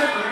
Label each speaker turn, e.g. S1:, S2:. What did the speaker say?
S1: Send